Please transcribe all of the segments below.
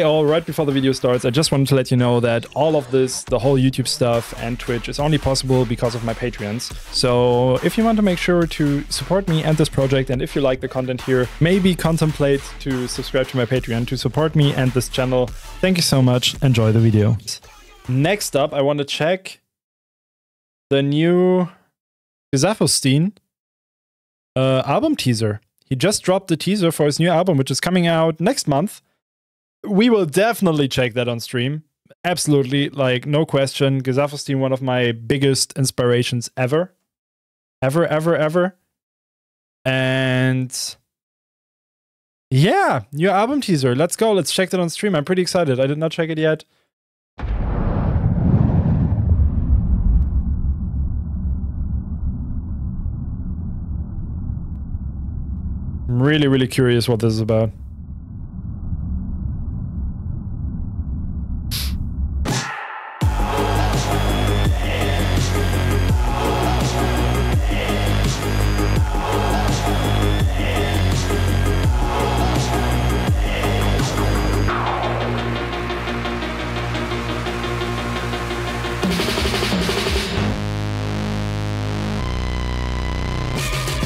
All, right before the video starts, I just wanted to let you know that all of this, the whole YouTube stuff and Twitch is only possible because of my Patreons. So if you want to make sure to support me and this project, and if you like the content here, maybe contemplate to subscribe to my Patreon to support me and this channel. Thank you so much. Enjoy the video. Next up, I want to check the new Gesaffelstein uh, album teaser. He just dropped the teaser for his new album, which is coming out next month we will definitely check that on stream. Absolutely, like no question. Gesaffelstein, one of my biggest inspirations ever, ever, ever, ever. And yeah, new album teaser. Let's go. Let's check that on stream. I'm pretty excited. I did not check it yet. I'm really, really curious what this is about.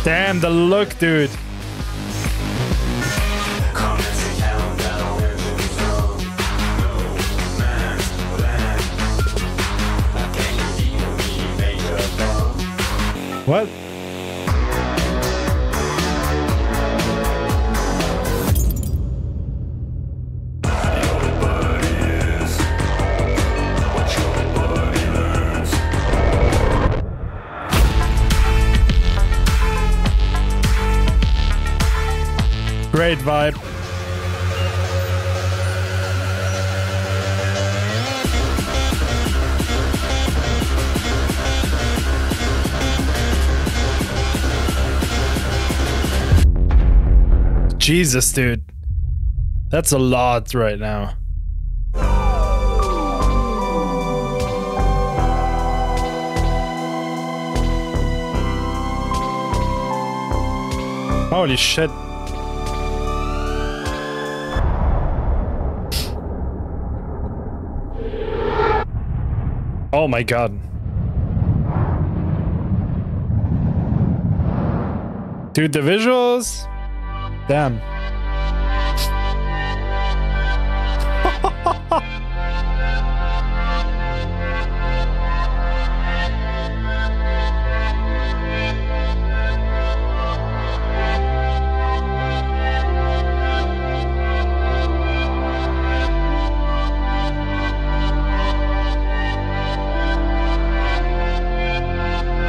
Damn, the look, dude. What? Great vibe. Jesus, dude. That's a lot right now. Holy shit. Oh my god. Dude, the visuals? Damn.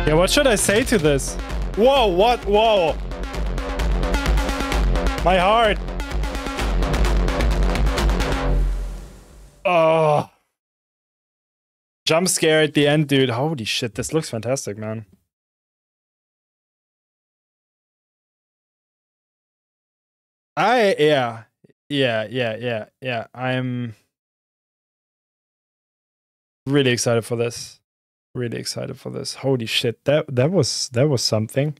Yeah, what should I say to this? Whoa, what? Whoa. My heart. Oh. Jump scare at the end, dude. Holy shit, this looks fantastic, man. I, yeah. Yeah, yeah, yeah, yeah. I'm really excited for this really excited for this. Holy shit, that that was that was something.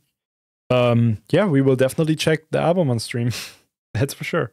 Um, yeah, we will definitely check the album on stream. That's for sure.